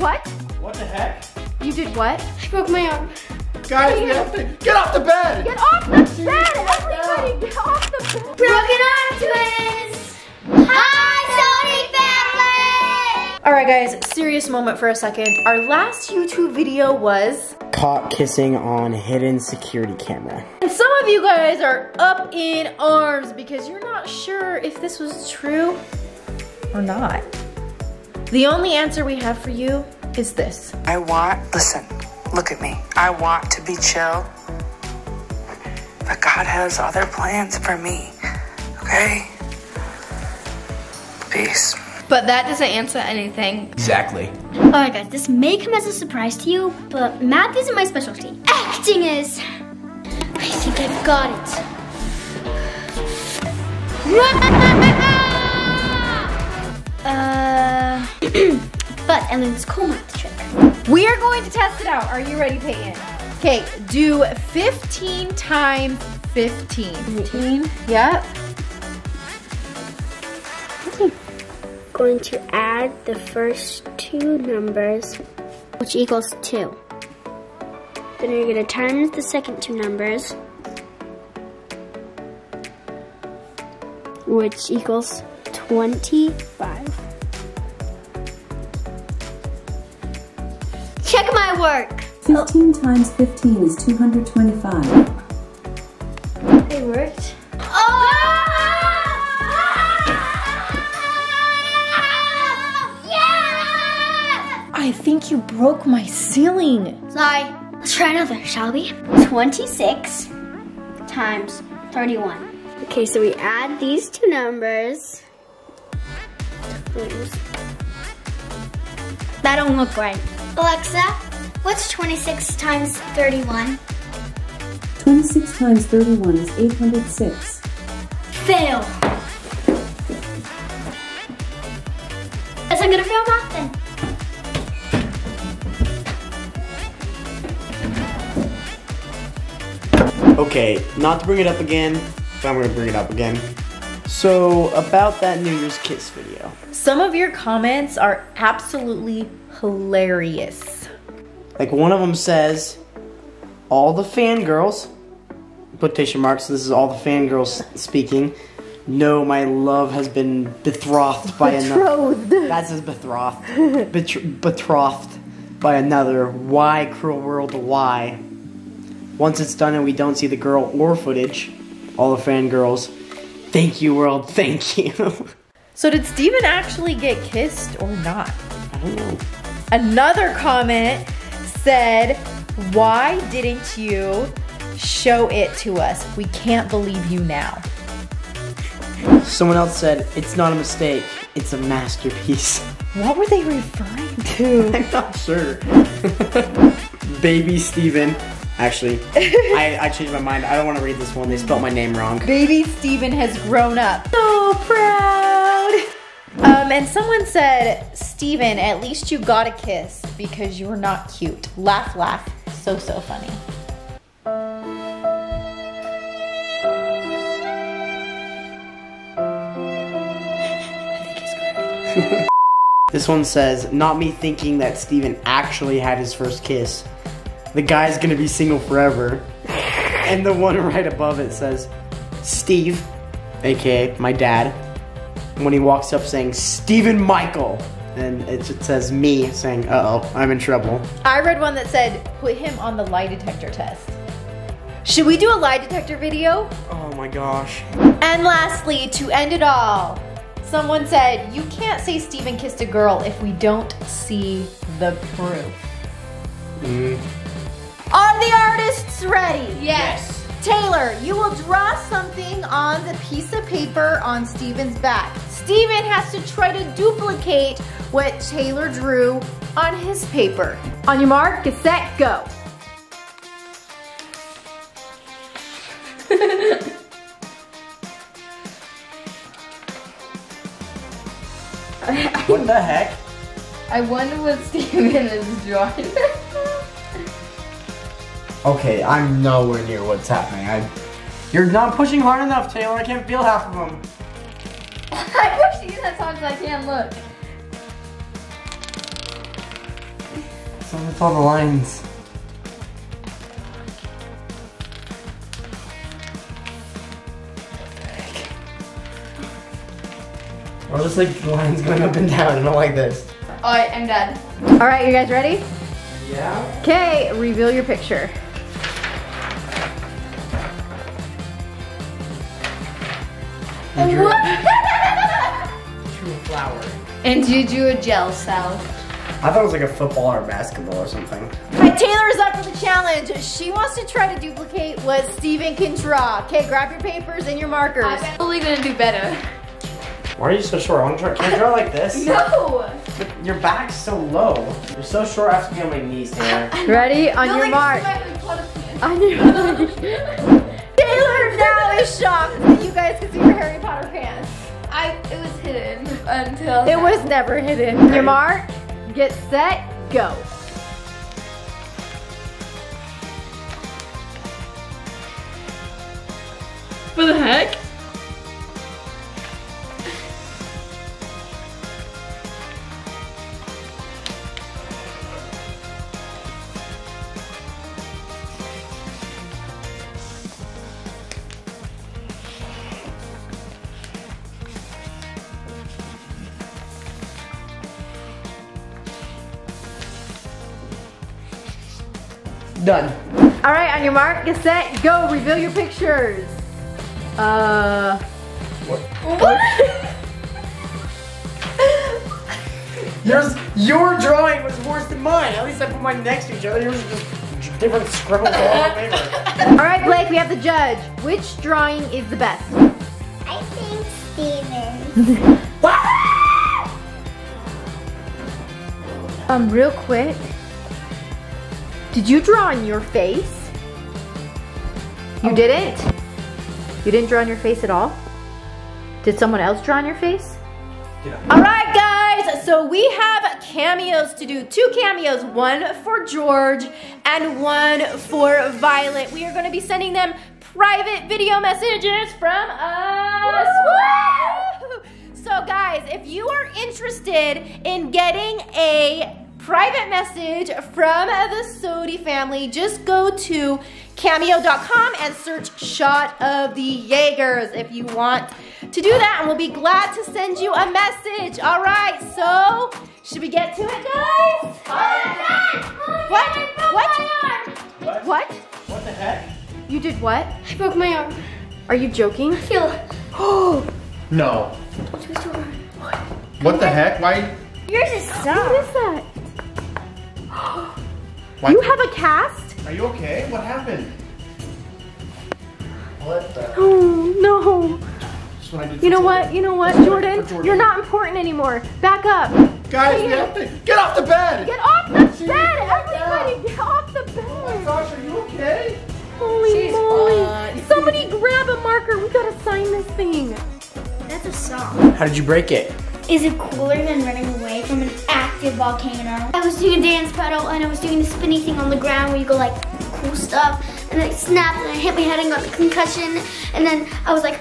what? What the heck? You did what? I broke my arm. Guys, we have to get off the bed! Get off the bed! Everybody, get off the bed! Broken arm twins! Hi, SOTY family! All right, guys, serious moment for a second. Our last YouTube video was, Caught kissing on hidden security camera. and some of you guys are up in arms because you're not sure if this was true or not. The only answer we have for you is this. I want, listen, look at me. I want to be chill. But God has other plans for me. Okay? Peace. But that doesn't answer anything. Exactly. Alright guys, this may come as a surprise to you, but math isn't my specialty. Acting is! I think I've got it. uh, but Ellen's cool math trick. We are going to test it out. Are you ready, Payton? Okay, do 15 times 15. 15? Yep. Going to add the first two numbers, which equals two. Then you're gonna times the second two numbers, which equals 25. My work. 15 times 15 is 225. It worked. Yeah! I think you broke my ceiling. Sorry. Let's try another, shall we? 26 times 31. Okay, so we add these two numbers. That don't look right. Alexa, what's 26 times 31? 26 times 31 is 806. Fail. Guess I'm gonna fail math then. Okay, not to bring it up again, but I'm gonna bring it up again. So, about that New Year's Kiss video. Some of your comments are absolutely hilarious. Like one of them says, all the fangirls, quotation marks, this is all the fangirls speaking. No, my love has been betrothed by another. That says betrothed. Betr- betrothed by another. Why, cruel world, why? Once it's done and we don't see the girl or footage, all the fangirls, thank you, world, thank you. So did Stephen actually get kissed or not? I don't know. Another comment said, why didn't you show it to us? We can't believe you now. Someone else said, it's not a mistake, it's a masterpiece. What were they referring to? I'm not sure. Baby Stephen. Actually, I, I changed my mind. I don't want to read this one. They spelled my name wrong. Baby Stephen has grown up. So proud. Um, and someone said, Stephen, at least you got a kiss because you're not cute. Laugh, laugh. So, so funny. This one says, not me thinking that Stephen actually had his first kiss. The guy's gonna be single forever. And the one right above it says, Steve, aka my dad, when he walks up saying, Stephen Michael. And it just says me saying, uh oh, I'm in trouble. I read one that said, put him on the lie detector test. Should we do a lie detector video? Oh my gosh. And lastly, to end it all, someone said, you can't say Stephen kissed a girl if we don't see the proof. Mm. Are the artists ready? Yes. Taylor, you will draw something on the piece of paper on Stephen's back. Stephen has to try to duplicate what Taylor drew on his paper. On your mark, get set, go. What the heck? I wonder what Stephen is drawing. Okay, I'm nowhere near what's happening. I, you're not pushing hard enough, Taylor. I can't feel half of them. I pushed you as hard as I can, look. What's up with all the lines? Or just like lines going up and down, I don't like this. Alright, I'm done. All right, you guys ready? Yeah? Okay, reveal your picture. You drew, drew a flower. And you do a gel cell. I thought it was like a football or basketball or something. All right, Taylor is up for the challenge. She wants to try to duplicate what Stephen can draw. Okay, grab your papers and your markers. I'm totally gonna do better. Why are you so short? I want to try. Can I draw like this? No! But your back's so low. You're so short. I have to be on my knees, Taylor. Ready? On No, your like, mark. Harry Potter fan. On your mark. Taylor now is shocked that you guys can see her Harry Potter pants. I, it was hidden until It was never hidden. On your mark, get set, go. For the heck? Done. All right, on your mark, get set, go. Reveal your pictures. Uh. Yours, your drawing was worse than mine. At least I put mine next to each other. Yours was just different scribbles all over paper. All right, Blake, we have the judge. Which drawing is the best? I think Stephen. Um, real quick. Did you draw on your face? You oh. didn't? You didn't draw on your face at all? Did someone else draw on your face? Yeah. All right, guys. So we have cameos to do. Two cameos, one for George and one for Violet. We are going to be sending them private video messages from us. Woo! So guys, if you are interested in getting a private message from the SOTY family, just go to cameo.com and search Shot of the Yeagers if you want to do that, and we'll be glad to send you a message. All right, so should we get to it, guys? What? What? What? What the heck? You did what? I broke my arm. Are you joking? Feel. No. It's too hard. What the heck? Why? Yours is What soft. is that? Why? You have a cast? Are you okay? What happened? What the? Oh no. What I did You for know what? Jordyn. You know what, Jordyn? Jordyn. You're not important anymore. Back up. Guys, we have to get off the bed. Get off the She's bed. back Everybody, get off the bed. Oh gosh, are you okay? Holy She's moly. fine. Somebody grab a marker. We gotta sign this thing. That's a song. How did you break it? Is it cooler than running away from an active volcano? I was doing a dance battle and I was doing the spinny thing on the ground where you go like cool stuff and then it snapped and I hit my head and got the concussion and then I was like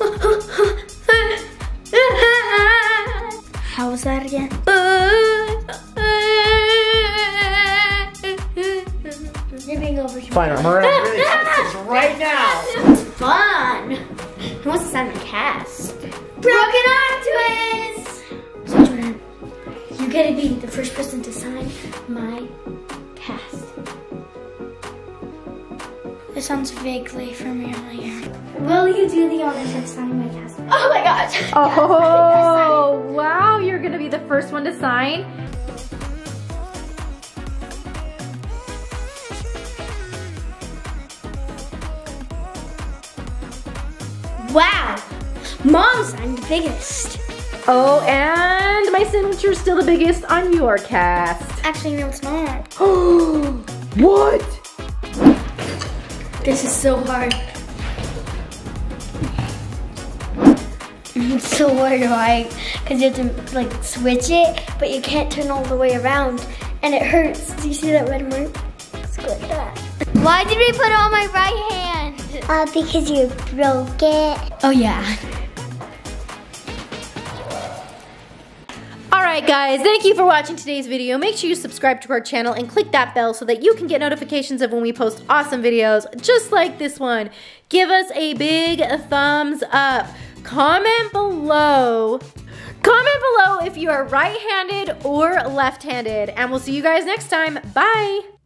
How was that again? You're being over Fine, I'm gonna really test this right now. fun. Who wants to sign my cast? Broken Arm you gotta be the first person to sign my cast. This sounds vaguely familiar. Will you do the honors of signing my cast? Oh my gosh! Oh, wow. You're gonna be the first one to sign. Wow! Mom signed the biggest. Oh, and my signature's still the biggest on your cast. Actually, no, it's not. what? This is so hard. It's so hard, right? Because you have to like switch it, but you can't turn all the way around, and it hurts. Do you see that red mark? Let's like that. Why did we put it on my right hand? Uh, because you broke it. Oh yeah. Alright guys, thank you for watching today's video. Make sure you subscribe to our channel and click that bell so that you can get notifications of when we post awesome videos just like this one. Give us a big thumbs up. Comment below. Comment below if you are right-handed or left-handed. And we'll see you guys next time. Bye!